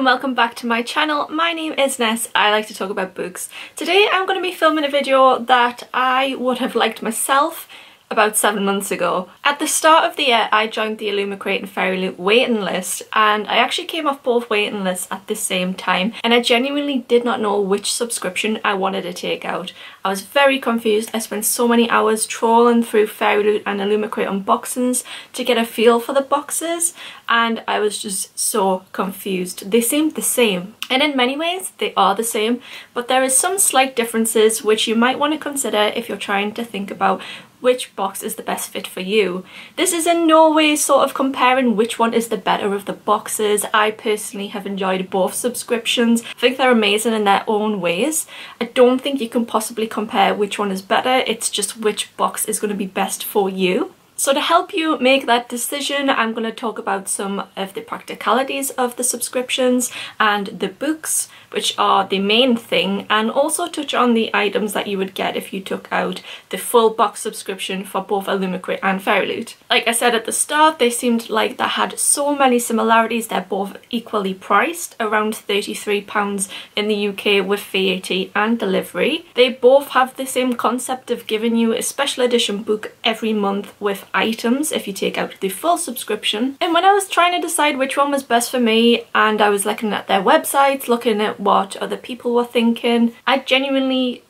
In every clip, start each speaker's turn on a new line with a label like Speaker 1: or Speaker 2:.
Speaker 1: and welcome back to my channel. My name is Ness, I like to talk about books. Today I'm going to be filming a video that I would have liked myself about seven months ago. At the start of the year I joined the Illumicrate and FairyLoot waiting list and I actually came off both waiting lists at the same time and I genuinely did not know which subscription I wanted to take out. I was very confused. I spent so many hours trawling through FairyLoot and Illumicrate unboxings to get a feel for the boxes and I was just so confused. They seemed the same and in many ways they are the same but there is some slight differences which you might want to consider if you're trying to think about which box is the best fit for you. This is in no way sort of comparing which one is the better of the boxes. I personally have enjoyed both subscriptions. I think they're amazing in their own ways. I don't think you can possibly compare which one is better. It's just which box is going to be best for you. So to help you make that decision, I'm going to talk about some of the practicalities of the subscriptions and the books, which are the main thing, and also touch on the items that you would get if you took out the full box subscription for both Illumicrate and Fairyloot. Like I said at the start, they seemed like they had so many similarities. They're both equally priced, around £33 in the UK with VAT and delivery. They both have the same concept of giving you a special edition book every month with items if you take out the full subscription. And when I was trying to decide which one was best for me and I was looking at their websites, looking at what other people were thinking, I genuinely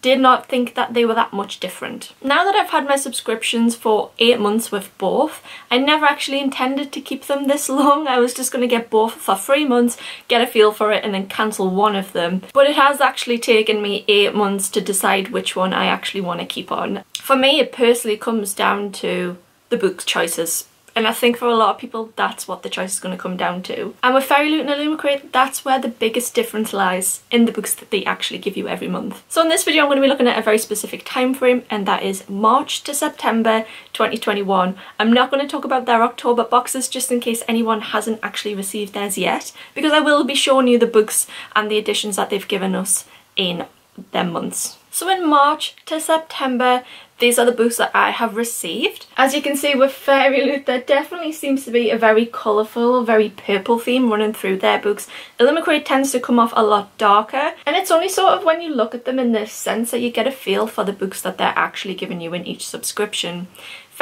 Speaker 1: did not think that they were that much different. Now that I've had my subscriptions for eight months with both, I never actually intended to keep them this long. I was just going to get both for three months, get a feel for it and then cancel one of them. But it has actually taken me eight months to decide which one I actually want to keep on. For me, it personally comes down to the book choices and I think for a lot of people, that's what the choice is going to come down to. And with Fairyloot and Illumicrate, that's where the biggest difference lies in the books that they actually give you every month. So in this video, I'm going to be looking at a very specific time frame, and that is March to September 2021. I'm not going to talk about their October boxes just in case anyone hasn't actually received theirs yet, because I will be showing you the books and the editions that they've given us in their months. So in March to September, these are the books that I have received. As you can see with Fairy Loot, there definitely seems to be a very colourful, very purple theme running through their books. Illumicrate tends to come off a lot darker, and it's only sort of when you look at them in this sense that you get a feel for the books that they're actually giving you in each subscription.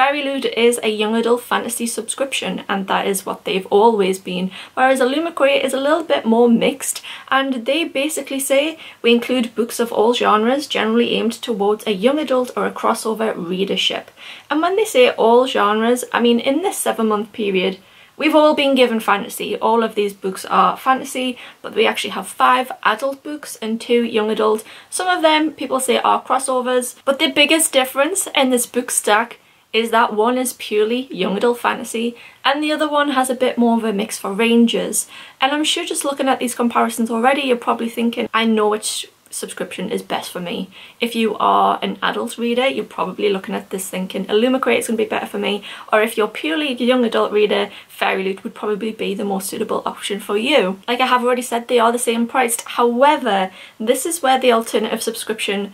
Speaker 1: Fairyloot is a young adult fantasy subscription and that is what they've always been, whereas Illumicrate is a little bit more mixed and they basically say we include books of all genres generally aimed towards a young adult or a crossover readership. And when they say all genres, I mean in this seven month period We've all been given fantasy. All of these books are fantasy, but we actually have five adult books and two young adult. Some of them people say are crossovers, but the biggest difference in this book stack is that one is purely young adult fantasy and the other one has a bit more of a mix for rangers. And I'm sure just looking at these comparisons already, you're probably thinking, I know which subscription is best for me. If you are an adult reader, you're probably looking at this thinking Illumicrate is going to be better for me, or if you're purely a young adult reader, Fairyloot would probably be the more suitable option for you. Like I have already said, they are the same priced. However, this is where the alternative subscription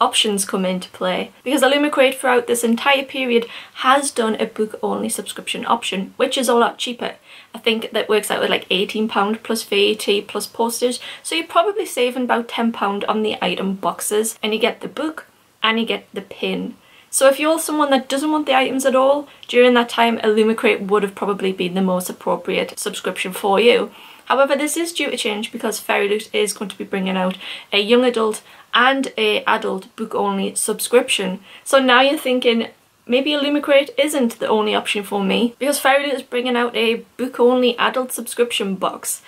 Speaker 1: options come into play because Illumicrate throughout this entire period has done a book only subscription option which is a lot cheaper. I think that works out with like £18 plus VAT plus postage so you're probably saving about £10 on the item boxes and you get the book and you get the pin. So if you're someone that doesn't want the items at all, during that time Illumicrate would have probably been the most appropriate subscription for you. However, this is due to change because Fairyloot is going to be bringing out a young adult and a adult book only subscription. So now you're thinking, maybe Illumicrate isn't the only option for me because Fairyloot is bringing out a book only adult subscription box.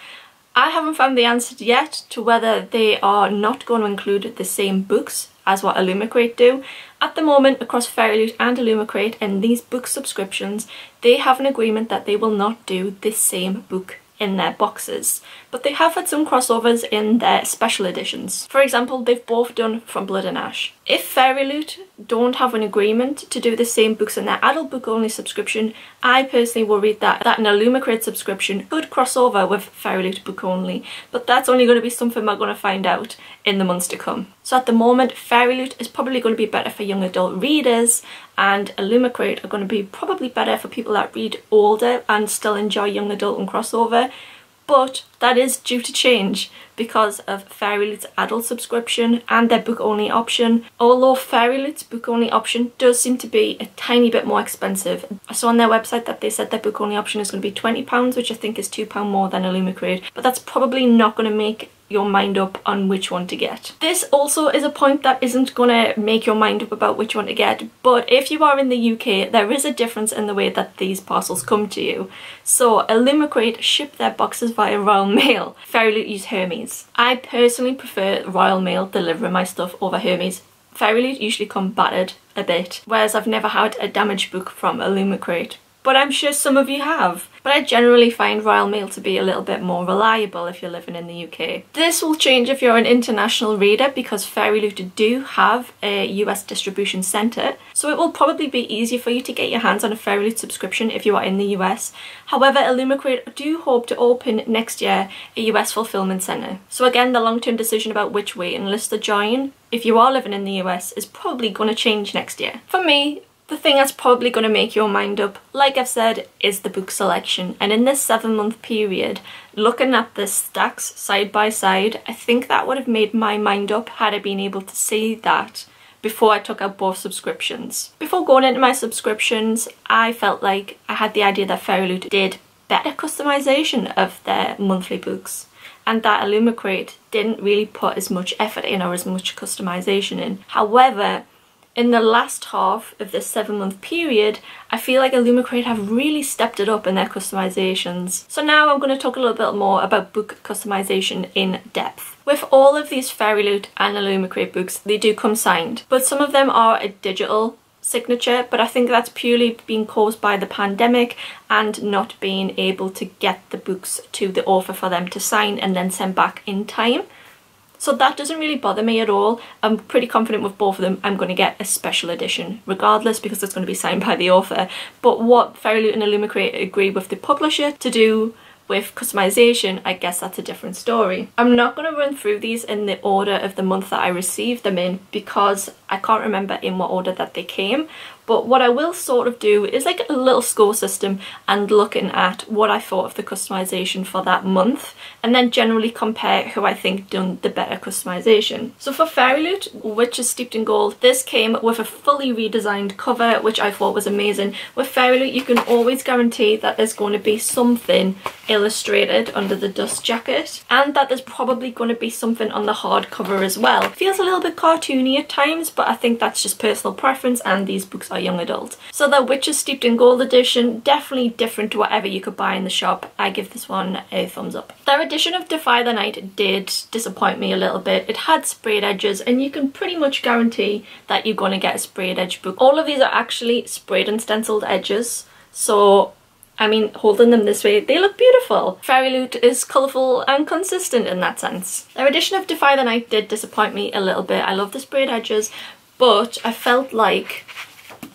Speaker 1: I haven't found the answer yet to whether they are not going to include the same books as what Illumicrate do. At the moment, across Fairyloot and Illumicrate and these book subscriptions, they have an agreement that they will not do the same book in their boxes, but they have had some crossovers in their special editions. For example, they've both done From Blood and Ash. If Fairyloot don't have an agreement to do the same books in their adult book only subscription, I personally worry that that an Illumicrate subscription could cross over with Fairyloot book only, but that's only going to be something we're going to find out in the months to come. So at the moment, Fairyloot is probably going to be better for young adult readers and Illumicrate are going to be probably better for people that read older and still enjoy young adult and crossover but that is due to change because of FairyLoot's adult subscription and their book only option. Although FairyLoot's book only option does seem to be a tiny bit more expensive. I saw on their website that they said their book only option is going to be £20 which I think is £2 more than Illumicrate but that's probably not going to make your mind up on which one to get. This also is a point that isn't gonna make your mind up about which one to get, but if you are in the UK, there is a difference in the way that these parcels come to you. So Illumicrate ship their boxes via Royal Mail. FairyLoot use Hermes. I personally prefer Royal Mail delivering my stuff over Hermes. FairyLoot usually come battered a bit, whereas I've never had a damaged book from Illumicrate but I'm sure some of you have. But I generally find Royal Mail to be a little bit more reliable if you're living in the UK. This will change if you're an international reader because FairyLoot do have a US distribution centre, so it will probably be easier for you to get your hands on a FairyLoot subscription if you are in the US. However, Illumicrate do hope to open next year a US fulfillment centre. So again, the long-term decision about which waiting list to join if you are living in the US is probably going to change next year. For me, the thing that's probably going to make your mind up, like I've said, is the book selection. And in this seven month period, looking at the stacks side by side, I think that would have made my mind up had I been able to see that before I took out both subscriptions. Before going into my subscriptions, I felt like I had the idea that FairyLoot did better customization of their monthly books and that Illumicrate didn't really put as much effort in or as much customization in. However, in the last half of this seven month period, I feel like Illumicrate have really stepped it up in their customizations. So now I'm going to talk a little bit more about book customization in depth. With all of these FairyLoot and Illumicrate books, they do come signed, but some of them are a digital signature but I think that's purely being caused by the pandemic and not being able to get the books to the author for them to sign and then send back in time. So that doesn't really bother me at all. I'm pretty confident with both of them I'm going to get a special edition regardless because it's going to be signed by the author. But what FairyLoot and Illumicrate agree with the publisher to do with customization, I guess that's a different story. I'm not going to run through these in the order of the month that I received them in because I can't remember in what order that they came but what I will sort of do is like a little score system and looking at what I thought of the customization for that month and then generally compare who I think done the better customization. So for Fairy Loot, Witches Steeped in Gold, this came with a fully redesigned cover which I thought was amazing. With Fairy Loot, you can always guarantee that there's going to be something illustrated under the dust jacket and that there's probably going to be something on the hardcover as well. Feels a little bit cartoony at times but I think that's just personal preference and these books are young adult. So the Witches Steeped in Gold edition, definitely different to whatever you could buy in the shop. I give this one a thumbs up. Their edition of Defy the Night did disappoint me a little bit. It had sprayed edges and you can pretty much guarantee that you're going to get a sprayed edge book. All of these are actually sprayed and stenciled edges. So I mean, holding them this way, they look beautiful. FairyLoot is colourful and consistent in that sense. Their edition of Defy the Night did disappoint me a little bit. I love the sprayed edges, but I felt like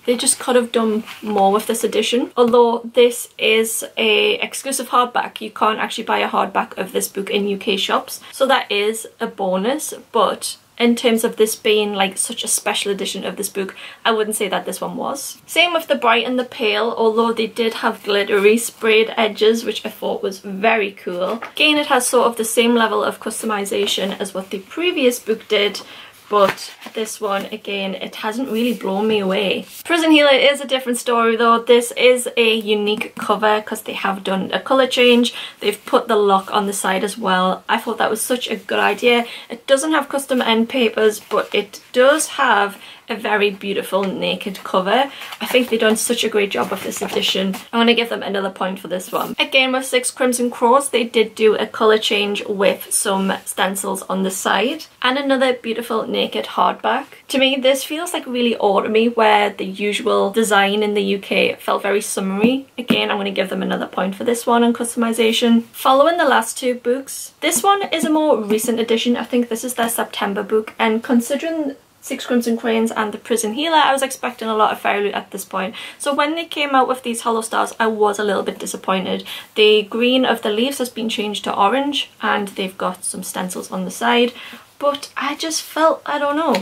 Speaker 1: they just could have done more with this edition. Although this is a exclusive hardback, you can't actually buy a hardback of this book in UK shops. So that is a bonus, but in terms of this being like such a special edition of this book, I wouldn't say that this one was. Same with the Bright and the Pale, although they did have glittery sprayed edges, which I thought was very cool. Again, it has sort of the same level of customization as what the previous book did, but this one again it hasn't really blown me away. Prison Healer is a different story though. This is a unique cover because they have done a colour change. They've put the lock on the side as well. I thought that was such a good idea. It doesn't have custom end papers but it does have a very beautiful naked cover. I think they've done such a great job of this edition. I'm going to give them another point for this one. Again with Six Crimson Crows they did do a colour change with some stencils on the side and another beautiful naked hardback. To me this feels like really autumny where the usual design in the UK felt very summery. Again I'm going to give them another point for this one on customization. Following the last two books, this one is a more recent edition. I think this is their September book and considering Six Crimson Cranes and The Prison Healer, I was expecting a lot of Fairy Loot at this point. So when they came out with these hollow stars, I was a little bit disappointed. The green of the leaves has been changed to orange and they've got some stencils on the side. But I just felt, I don't know,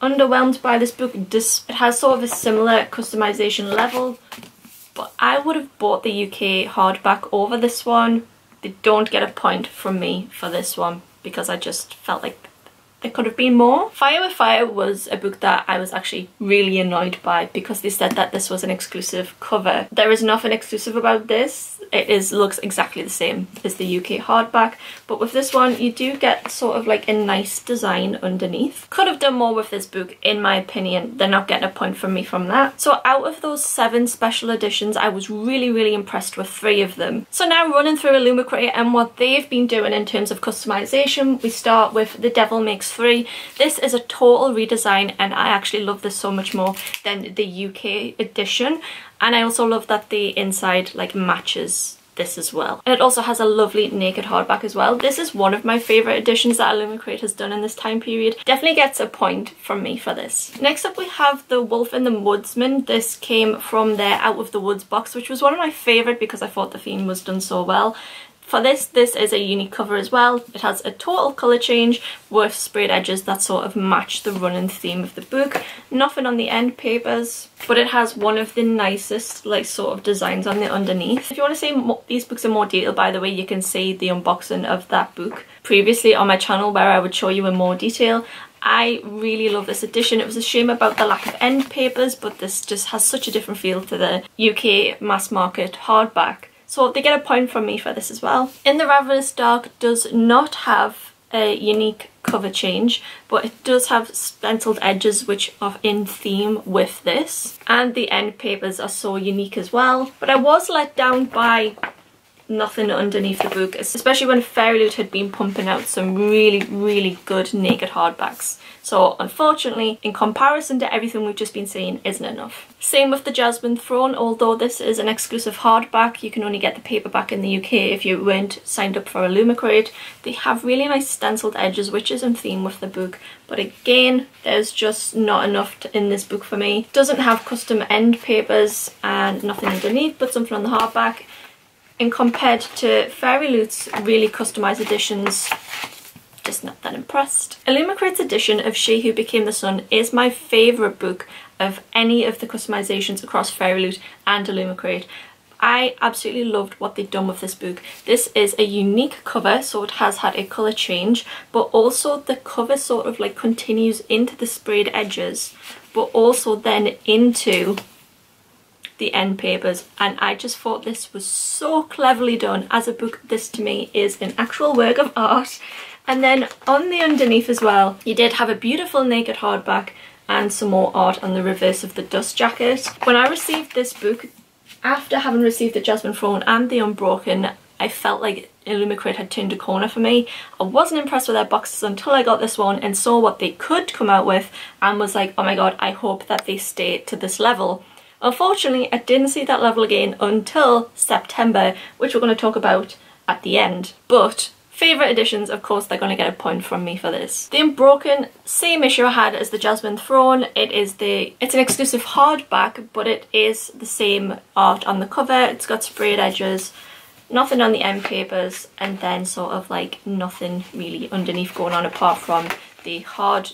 Speaker 1: underwhelmed by this book. It has sort of a similar customization level, but I would have bought the UK hardback over this one they don't get a point from me for this one because I just felt like there could have been more. Fire with Fire was a book that I was actually really annoyed by because they said that this was an exclusive cover. There is nothing exclusive about this. It is looks exactly the same as the UK hardback but with this one you do get sort of like a nice design underneath. Could have done more with this book in my opinion. They're not getting a point from me from that. So out of those seven special editions I was really really impressed with three of them. So now running through Illumicrate and what they've been doing in terms of customization we start with The Devil Makes 3. This is a total redesign and I actually love this so much more than the UK edition and I also love that the inside like matches this as well. And it also has a lovely naked hardback as well. This is one of my favourite editions that Illumicrate has done in this time period. Definitely gets a point from me for this. Next up we have The Wolf and the Woodsman. This came from their Out of the Woods box which was one of my favourite because I thought the theme was done so well. For this, this is a unique cover as well. It has a total colour change with sprayed edges that sort of match the running theme of the book. Nothing on the end papers, but it has one of the nicest like sort of designs on the underneath. If you want to see these books in more detail, by the way, you can see the unboxing of that book previously on my channel where I would show you in more detail. I really love this edition. It was a shame about the lack of end papers, but this just has such a different feel to the UK mass market hardback. So they get a point from me for this as well. In the Ravenous Dark does not have a unique cover change but it does have stenciled edges which are in theme with this and the end papers are so unique as well but I was let down by nothing underneath the book especially when Fairyloot had been pumping out some really really good naked hardbacks so unfortunately, in comparison to everything we've just been seeing, isn't enough. Same with the Jasmine Throne, although this is an exclusive hardback, you can only get the paperback in the UK if you weren't signed up for Illumicrate. They have really nice stenciled edges, which is in theme with the book, but again, there's just not enough to, in this book for me. Doesn't have custom end papers and nothing underneath, but something on the hardback. And compared to Fairyloot's really customized editions, just not that impressed. Illumicrate's edition of She Who Became the Sun is my favourite book of any of the customisations across Fairyloot and Illumicrate. I absolutely loved what they've done with this book. This is a unique cover, so it has had a colour change, but also the cover sort of like continues into the sprayed edges, but also then into the end papers and I just thought this was so cleverly done as a book this to me is an actual work of art and then on the underneath as well, you did have a beautiful naked hardback and some more art on the reverse of the dust jacket. When I received this book, after having received the Jasmine Throne and the Unbroken, I felt like Illumicrate had turned a corner for me. I wasn't impressed with their boxes until I got this one and saw what they could come out with and was like, oh my god, I hope that they stay to this level. Unfortunately, I didn't see that level again until September, which we're going to talk about at the end. But Favourite editions, of course, they're going to get a point from me for this. The Unbroken, same issue I had as the Jasmine Throne. It is the, it's an exclusive hardback, but it is the same art on the cover. It's got sprayed edges, nothing on the end papers, and then sort of like nothing really underneath going on apart from the hard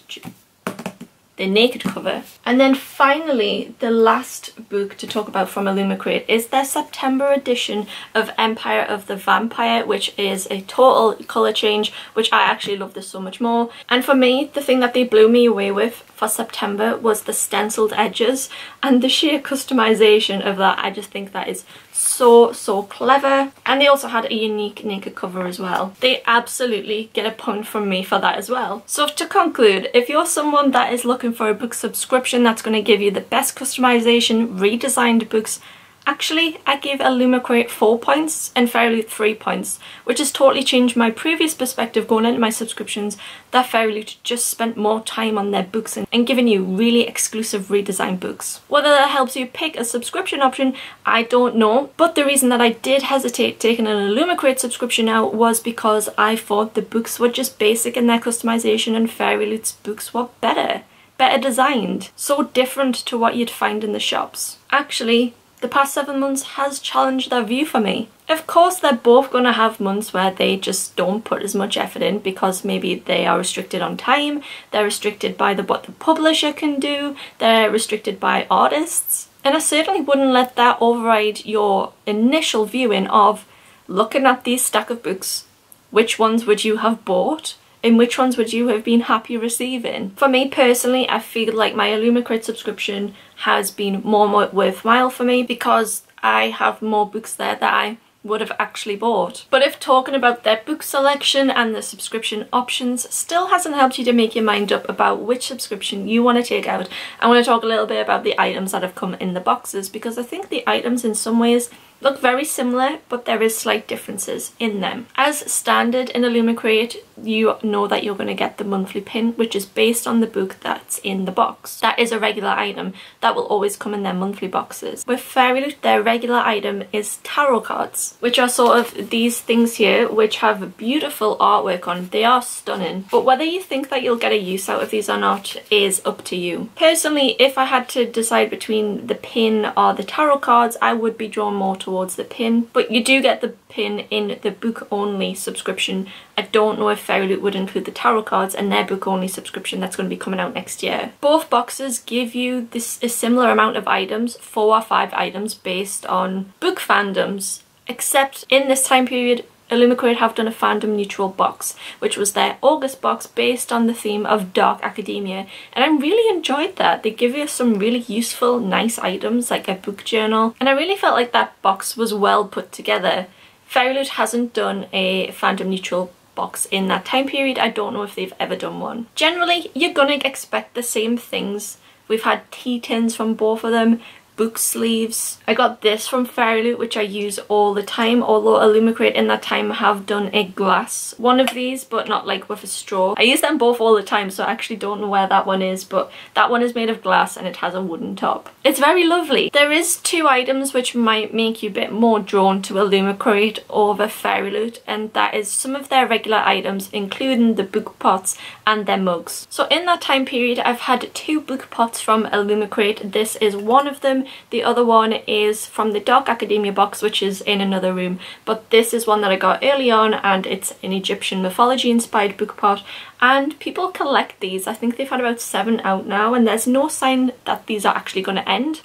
Speaker 1: the naked cover. And then finally, the last book to talk about from Illumicrate is their September edition of Empire of the Vampire, which is a total colour change, which I actually love this so much more. And for me, the thing that they blew me away with for September was the stenciled edges and the sheer customization of that. I just think that is so, so clever. And they also had a unique naked cover as well. They absolutely get a point from me for that as well. So to conclude, if you're someone that is looking for a book subscription that's going to give you the best customization, redesigned books Actually, I gave Illumicrate 4 points and Fairyloot 3 points, which has totally changed my previous perspective going into my subscriptions that Fairyloot just spent more time on their books and, and giving you really exclusive redesigned books. Whether that helps you pick a subscription option, I don't know, but the reason that I did hesitate taking an Illumicrate subscription out was because I thought the books were just basic in their customization and Fairyloot's books were better better designed, so different to what you'd find in the shops. Actually, the past seven months has challenged that view for me. Of course they're both going to have months where they just don't put as much effort in because maybe they are restricted on time, they're restricted by the what the publisher can do, they're restricted by artists. And I certainly wouldn't let that override your initial viewing of looking at these stack of books, which ones would you have bought? And which ones would you have been happy receiving? For me personally, I feel like my Illumicrate subscription has been more, more worthwhile for me because I have more books there that I would have actually bought. But if talking about their book selection and the subscription options still hasn't helped you to make your mind up about which subscription you want to take out, I want to talk a little bit about the items that have come in the boxes because I think the items in some ways look very similar but there is slight differences in them. As standard in Illumicrate you know that you're going to get the monthly pin which is based on the book that's in the box. That is a regular item that will always come in their monthly boxes. With FairyLoot their regular item is tarot cards which are sort of these things here which have beautiful artwork on. They are stunning but whether you think that you'll get a use out of these or not is up to you. Personally if I had to decide between the pin or the tarot cards I would be drawn more towards towards the pin but you do get the pin in the book only subscription. I don't know if FairyLoot would include the tarot cards and their book only subscription that's going to be coming out next year. Both boxes give you this a similar amount of items four or five items based on book fandoms except in this time period Illumicrate have done a fandom neutral box, which was their August box based on the theme of dark academia. And I really enjoyed that. They give you some really useful, nice items like a book journal. And I really felt like that box was well put together. FairyLoot hasn't done a fandom neutral box in that time period. I don't know if they've ever done one. Generally, you're gonna expect the same things. We've had tea tins from both of them book sleeves. I got this from FairyLoot which I use all the time although Illumicrate in that time have done a glass one of these but not like with a straw. I use them both all the time so I actually don't know where that one is but that one is made of glass and it has a wooden top. It's very lovely. There is two items which might make you a bit more drawn to Illumicrate over FairyLoot and that is some of their regular items including the book pots and their mugs. So in that time period I've had two book pots from Illumicrate. This is one of them the other one is from the Dark Academia box, which is in another room. But this is one that I got early on and it's an Egyptian mythology inspired book pot. And people collect these. I think they've had about seven out now and there's no sign that these are actually going to end.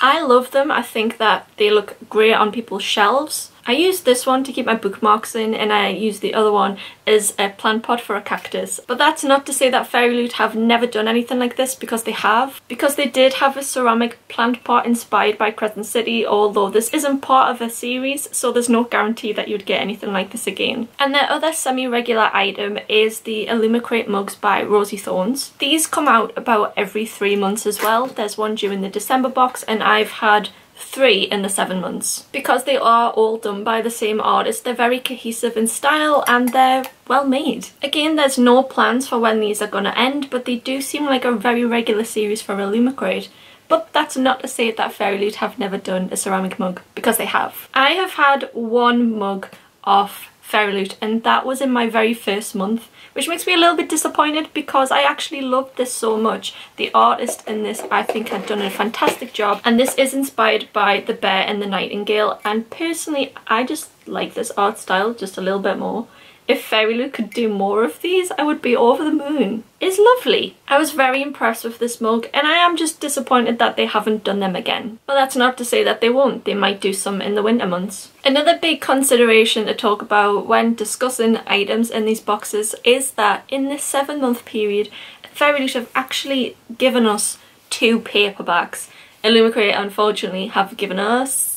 Speaker 1: I love them. I think that they look great on people's shelves. I use this one to keep my bookmarks in and I use the other one as a plant pot for a cactus. But that's not to say that FairyLoot have never done anything like this because they have. Because they did have a ceramic plant pot inspired by Crescent City although this isn't part of a series so there's no guarantee that you'd get anything like this again. And their other semi-regular item is the Illumicrate mugs by Rosie Thorns. These come out about every three months as well. There's one due in the December box and I've had three in the seven months. Because they are all done by the same artist, they're very cohesive in style and they're well made. Again, there's no plans for when these are going to end, but they do seem like a very regular series for Illumicrate. But that's not to say that FairyLoot have never done a ceramic mug, because they have. I have had one mug off FairyLoot and that was in my very first month which makes me a little bit disappointed because I actually loved this so much. The artist in this I think had done a fantastic job and this is inspired by The Bear and the Nightingale and personally I just like this art style just a little bit more if FairyLoot could do more of these, I would be over the moon. It's lovely. I was very impressed with this mug and I am just disappointed that they haven't done them again. But that's not to say that they won't. They might do some in the winter months. Another big consideration to talk about when discussing items in these boxes is that in this seven month period, FairyLoot have actually given us two paperbacks. Illumicrate unfortunately have given us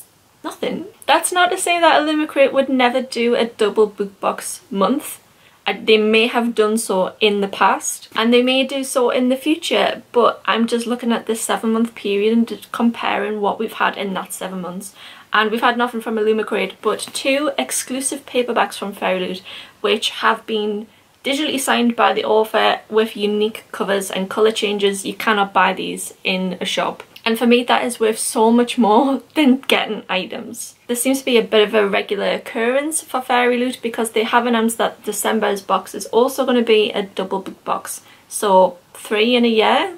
Speaker 1: nothing. That's not to say that Illumicrate would never do a double book box month. They may have done so in the past and they may do so in the future but I'm just looking at this seven month period and comparing what we've had in that seven months and we've had nothing from Illumicrate but two exclusive paperbacks from FairyLoot which have been digitally signed by the author with unique covers and colour changes. You cannot buy these in a shop and for me that is worth so much more than getting items. This seems to be a bit of a regular occurrence for Fairy Loot because they have announced that December's box is also going to be a double book box. So three in a year?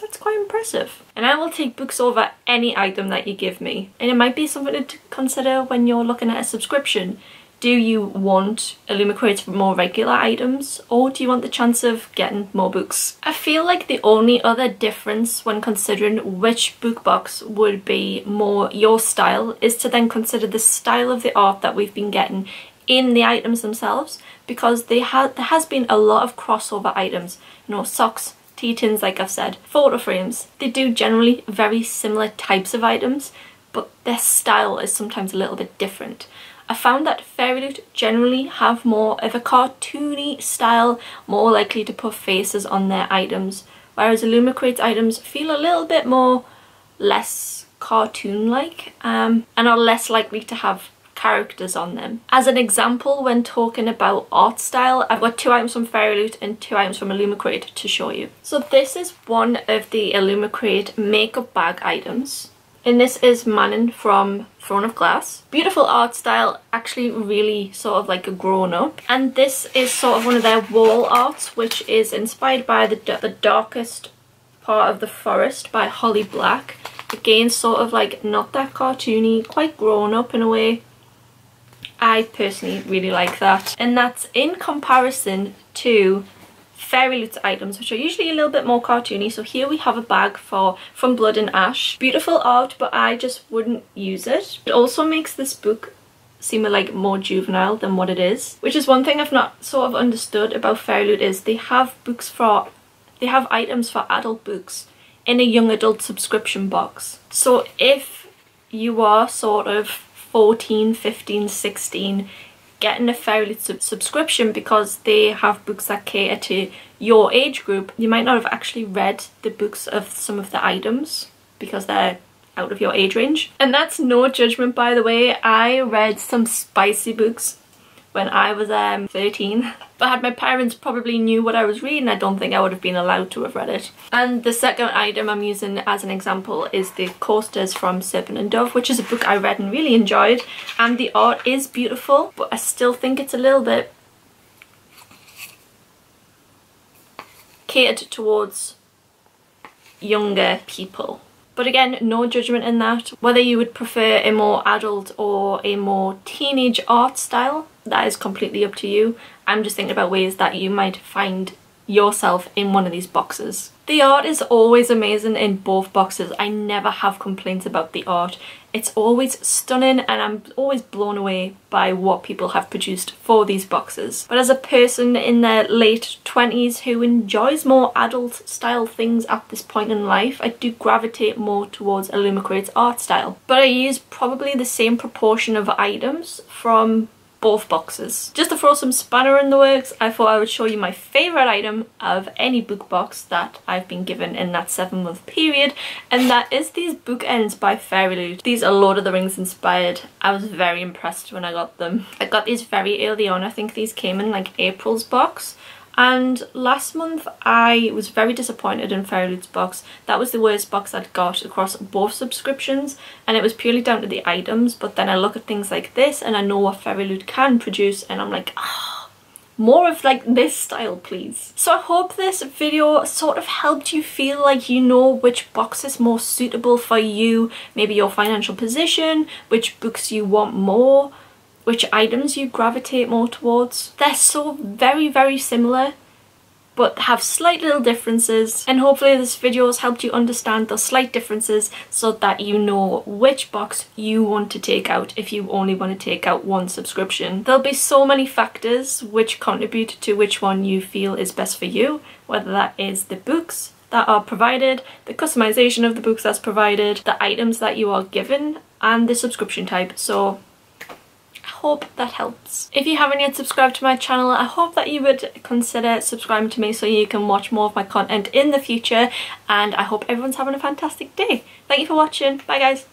Speaker 1: That's quite impressive. And I will take books over any item that you give me. And it might be something to consider when you're looking at a subscription Do you want Illumicrates for more regular items or do you want the chance of getting more books? I feel like the only other difference when considering which book box would be more your style is to then consider the style of the art that we've been getting in the items themselves because they have there has been a lot of crossover items you know socks tea tins like I've said photo frames they do generally very similar types of items but their style is sometimes a little bit different I found that Fairy Loot generally have more of a cartoony style, more likely to put faces on their items, whereas Illumicrate's items feel a little bit more less cartoon-like um, and are less likely to have characters on them. As an example, when talking about art style, I've got two items from Fairy Loot and two items from Illumicrate to show you. So this is one of the Illumicrate makeup bag items. And this is Manon from Throne of Glass. Beautiful art style, actually really sort of like a grown up. And this is sort of one of their wall arts, which is inspired by the, the darkest part of the forest by Holly Black. Again, sort of like not that cartoony, quite grown up in a way. I personally really like that. And that's in comparison to Fairy Loot items, which are usually a little bit more cartoony. So here we have a bag for From Blood and Ash. Beautiful art, but I just wouldn't use it. It also makes this book seem like more juvenile than what it is, which is one thing I've not sort of understood about Fairy Loot is they have books for, they have items for adult books in a young adult subscription box. So if you are sort of 14, 15, 16, getting a Fairy sub subscription because they have books that cater to your age group. You might not have actually read the books of some of the items because they're out of your age range. And that's no judgment by the way, I read some spicy books when I was um, 13. But had my parents probably knew what I was reading, I don't think I would have been allowed to have read it. And the second item I'm using as an example is the Coasters from Serpent and Dove, which is a book I read and really enjoyed. And the art is beautiful, but I still think it's a little bit catered towards younger people. But again, no judgment in that. Whether you would prefer a more adult or a more teenage art style, that is completely up to you. I'm just thinking about ways that you might find yourself in one of these boxes. The art is always amazing in both boxes. I never have complaints about the art. It's always stunning and I'm always blown away by what people have produced for these boxes. But as a person in their late 20s who enjoys more adult style things at this point in life, I do gravitate more towards Illumicrate's art style. But I use probably the same proportion of items from both boxes. Just to throw some spanner in the works, I thought I would show you my favourite item of any book box that I've been given in that seven month period and that is these bookends by Fairy Loot. These are Lord of the Rings inspired. I was very impressed when I got them. I got these very early on, I think these came in like April's box and last month I was very disappointed in Fairy Loot's box. That was the worst box I'd got across both subscriptions and it was purely down to the items but then I look at things like this and I know what Fairy Loot can produce and I'm like ah, more of like this style please. So I hope this video sort of helped you feel like you know which box is more suitable for you, maybe your financial position, which books you want more which items you gravitate more towards. They're so very, very similar but have slight little differences and hopefully this video has helped you understand those slight differences so that you know which box you want to take out if you only want to take out one subscription. There'll be so many factors which contribute to which one you feel is best for you, whether that is the books that are provided, the customization of the books that's provided, the items that you are given and the subscription type. So hope that helps. If you haven't yet subscribed to my channel, I hope that you would consider subscribing to me so you can watch more of my content in the future and I hope everyone's having a fantastic day. Thank you for watching. Bye guys.